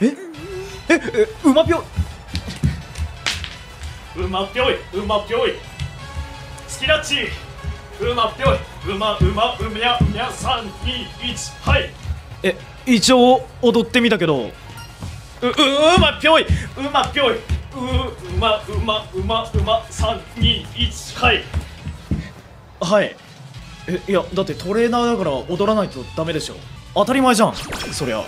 え？ええ馬ぴょ馬ぴょいうまぴょい。好きだちう馬ぴょい。うまうまうみゃうみゃ321はい。え一応踊ってみたけど。うううまぴょい。うまぴょい。ううまうまうまうま321はい。はい。えいやだってトレーナーだから踊らないとダメでしょ。当たり前じゃん。そりゃ。